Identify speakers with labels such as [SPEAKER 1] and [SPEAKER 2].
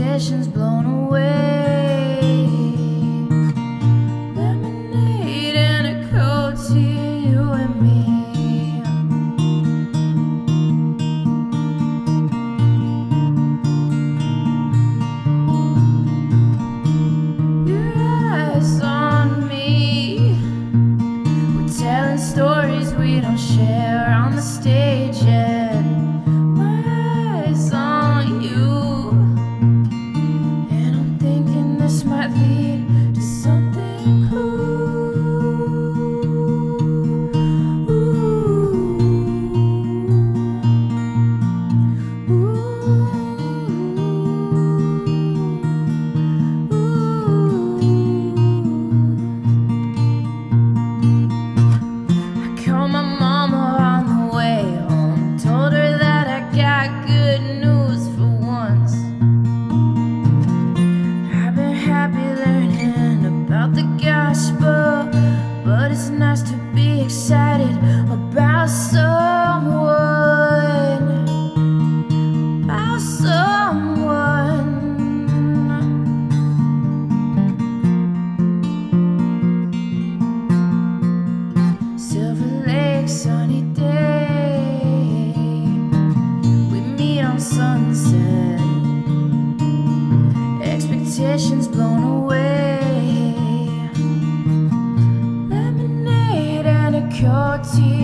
[SPEAKER 1] expectations blown away. Lemonade and a cold tea, you and me. Your eyes on me. We're telling stories we don't share on the stage it's nice to be excited about someone. About someone. Silver Lake, sunny day. We meet on sunset. Expectations blown 起。